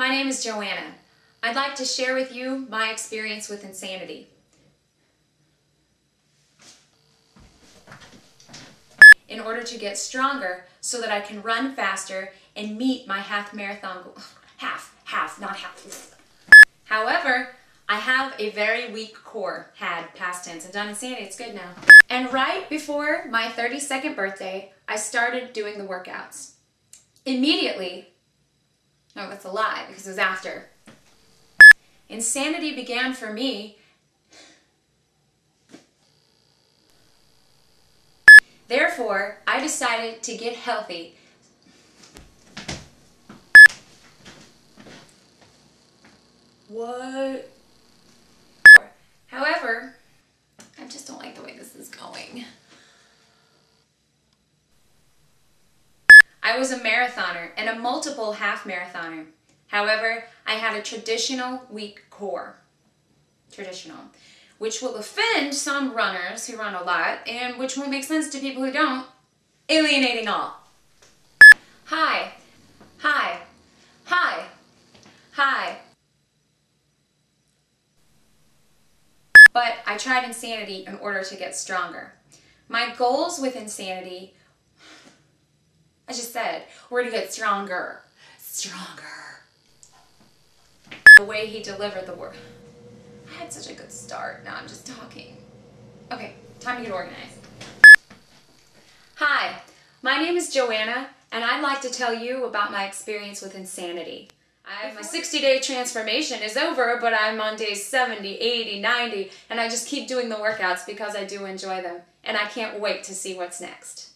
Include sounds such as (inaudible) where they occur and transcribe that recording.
My name is JoAnna. I'd like to share with you my experience with insanity. In order to get stronger so that I can run faster and meet my half marathon goal. (sighs) Half, half, not half. However, I have a very weak core, had past tense. I've done insanity, it's good now. And right before my 32nd birthday, I started doing the workouts. Immediately, no, that's a lie because it was after. Insanity began for me Therefore, I decided to get healthy. What? However, I just don't like the way this is going. I was a marathoner and a multiple half marathoner. However, I had a traditional weak core. Traditional. Which will offend some runners who run a lot and which won't make sense to people who don't. Alienating all. Hi. Hi. Hi. Hi. But I tried insanity in order to get stronger. My goals with insanity, I just said, we're gonna get stronger. Stronger. The way he delivered the word. I had such a good start. Now I'm just talking. Okay, time to get organized. Hi, my name is JoAnna, and I'd like to tell you about my experience with insanity. I, my 60 day transformation is over, but I'm on days 70, 80, 90, and I just keep doing the workouts because I do enjoy them, and I can't wait to see what's next.